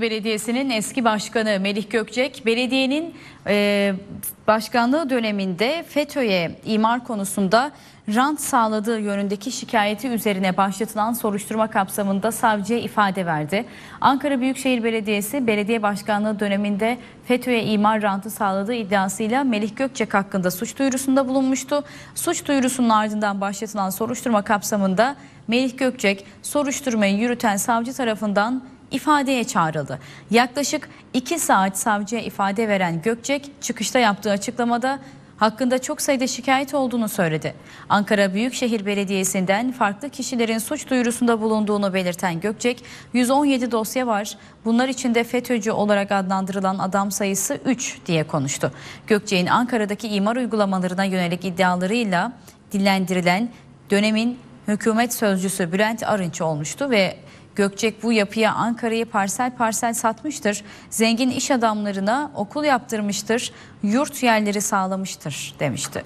Belediyesi'nin eski başkanı Melih Gökçek, belediyenin e, başkanlığı döneminde FETÖ'ye imar konusunda rant sağladığı yönündeki şikayeti üzerine başlatılan soruşturma kapsamında savcıya ifade verdi. Ankara Büyükşehir Belediyesi belediye başkanlığı döneminde FETÖ'ye imar rantı sağladığı iddiasıyla Melih Gökçek hakkında suç duyurusunda bulunmuştu. Suç duyurusunun ardından başlatılan soruşturma kapsamında Melih Gökçek soruşturmayı yürüten savcı tarafından ifadeye çağrıldı. Yaklaşık 2 saat savcıya ifade veren Gökçek çıkışta yaptığı açıklamada hakkında çok sayıda şikayet olduğunu söyledi. Ankara Büyükşehir Belediyesi'nden farklı kişilerin suç duyurusunda bulunduğunu belirten Gökçek, 117 dosya var. Bunlar içinde FETÖ'cü olarak adlandırılan adam sayısı 3 diye konuştu. Gökçek'in Ankara'daki imar uygulamalarına yönelik iddialarıyla dillendirilen dönemin hükümet sözcüsü Bülent Arınç olmuştu ve Gökçek bu yapıya Ankara'yı parsel parsel satmıştır. Zengin iş adamlarına okul yaptırmıştır. Yurt yerleri sağlamıştır demişti.